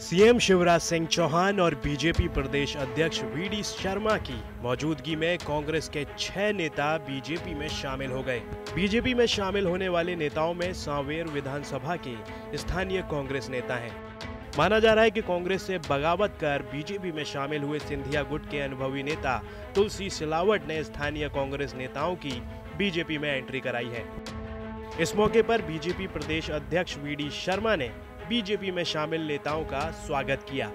CM Shivraj Singh Chauhan और BJP प्रदेश अध्यक्ष we D Sharma की मौजूदगी में कांग्रेस के छह नेता बीजेपी में शामिल हो गए। बीजेपी में शामिल होने वाले नेताओं में सांवेर विधानसभा के स्थानीय कांग्रेस नेता हैं। माना जा रहा है कि कांग्रेस से बगावत कर बीजेपी में शामिल हुए सिंधिया गुट के अनुभवी नेता तुलसी सिलावट ने स्थानीय कांग्रेस नेताओं की बीजेपी में एंट्री कराई है। इस मौके पर बीजेपी प्रदेश अध्यक्ष वी डी शर्मा ने बीजेपी में शामिल नेताओं का स्वागत किया।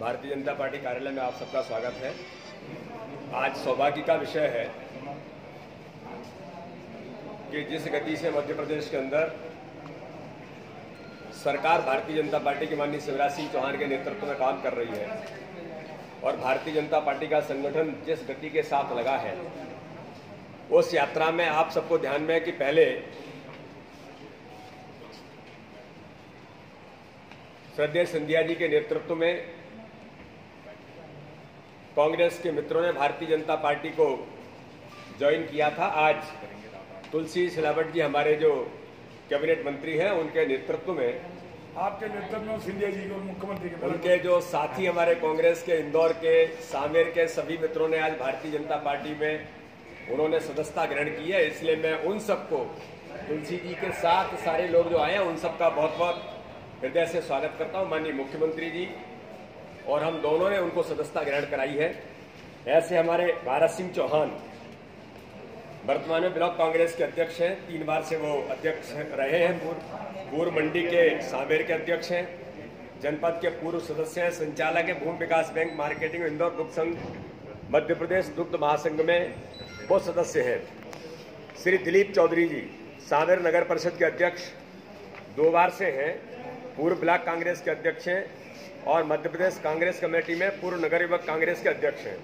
भारतीय जनता पार्टी कार्यालय में आप सबका स्वागत है। आज सौभाग्य का विषय है कि जिस गति से मध्य प्रदेश के अंदर सरकार भारतीय जनता पार्टी के माननीय शिवराज सिंह चौहान के नेतृत्व में काम कर रही है और भारतीय जनता पार्टी का संगठन जिस गति के साथ लगा है, उस यात्रा में आप सबको ध्यान में है कि पहले श्रद्धेय सिंधिया जी के नेतृत्व में कांग्रेस के मित्रों ने भारतीय जनता पार्टी को ज्वाइन किया था। आज तुलसी सिलावट जी हमारे जो कैबिनेट मंत्री हैं उनके नेतृत्व में आपके नेतृत्व में सिंधिया जी को मुख्यमंत्री के उनके जो साथी हमारे कांग्रेस के इंदौर के सामेर के सभी मित्रों ने आज भारतीय जनता पार्टी में उन्होंने सदस्यता ग्रहण की है। इसलिए मैं उन सबको तुलसी जी के साथ सारे लोग जो आए हैं उन सबका बहुत बहुत हृदय से स्वागत करता हूँ माननीय मुख्यमंत्री जी, और हम दोनों ने उनको सदस्यता ग्रहण कराई है। ऐसे हमारे भारत सिंह चौहान, वर्तमान में ब्लॉक कांग्रेस के अध्यक्ष हैं, तीन बार से वो अध्यक्ष रहे हैं। पूर्व मंडी के सामेर के अध्यक्ष हैं, जनपद के पूर्व सदस्य हैं, संचालक है, भूमि विकास बैंक, मार्केटिंग, इंदौर दुग्ध संघ, मध्य प्रदेश दुग्ध महासंघ में वो सदस्य हैं। श्री दिलीप चौधरी जी सामेर नगर परिषद के अध्यक्ष, दो बार से हैं। पूर्व ब्लॉक कांग्रेस के अध्यक्ष हैं और मध्य प्रदेश कांग्रेस कमेटी में पूर्व नगर युवक कांग्रेस के अध्यक्ष हैं।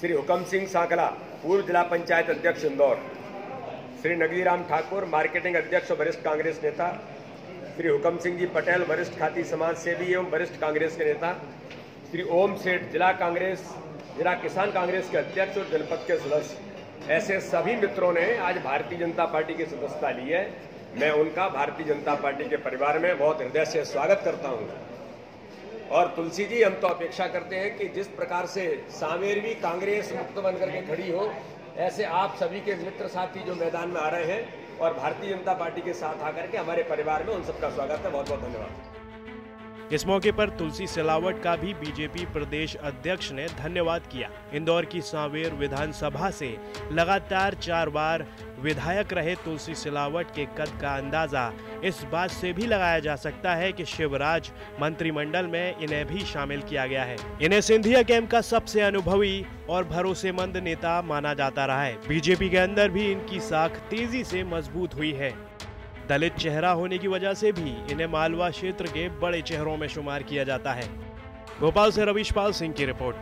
श्री हुकम सिंह सांकला, पूर्व जिला पंचायत अध्यक्ष, इंदौर। श्री नगीराम ठाकुर, मार्केटिंग अध्यक्ष वरिष्ठ कांग्रेस नेता। श्री हुकम सिंह जी पटेल, वरिष्ठ खाती समाज सेवी एवं वरिष्ठ कांग्रेस के नेता। श्री ओम सेठ, जिला कांग्रेस, जिला किसान कांग्रेस के अध्यक्ष और जनपद के सदस्य। ऐसे सभी मित्रों ने आज भारतीय जनता पार्टी की सदस्यता ली है। मैं उनका भारतीय जनता पार्टी के परिवार में बहुत हृदय से स्वागत करता हूँ। और तुलसी जी, हम तो अपेक्षा करते हैं कि जिस प्रकार से सावेर भी कांग्रेस मुक्त बनकर के खड़ी हो, ऐसे आप सभी के मित्र साथी जो मैदान में आ रहे हैं और भारतीय जनता पार्टी के साथ आकर के हमारे परिवार में उन सबका स्वागत है। बहुत बहुत धन्यवाद। इस मौके पर तुलसी सिलावट का भी बीजेपी प्रदेश अध्यक्ष ने धन्यवाद किया। इंदौर की सांवेर विधानसभा से लगातार चार बार विधायक रहे तुलसी सिलावट के कद का अंदाज़ा। इस बात से भी लगाया जा सकता है कि शिवराज मंत्रिमंडल में इन्हें भी शामिल किया गया है। इन्हें सिंधिया कैंप का सबसे अनुभवी और भरोसेमंद नेता माना जाता रहा है। बीजेपी के अंदर भी इनकी साख तेज़ी से मज़बूत हुई है। दलित चेहरा होने की वजह से भी इन्हें मालवा क्षेत्र के बड़े चेहरों में शुमार किया जाता है। भोपाल से रविश पाल सिंह की रिपोर्ट।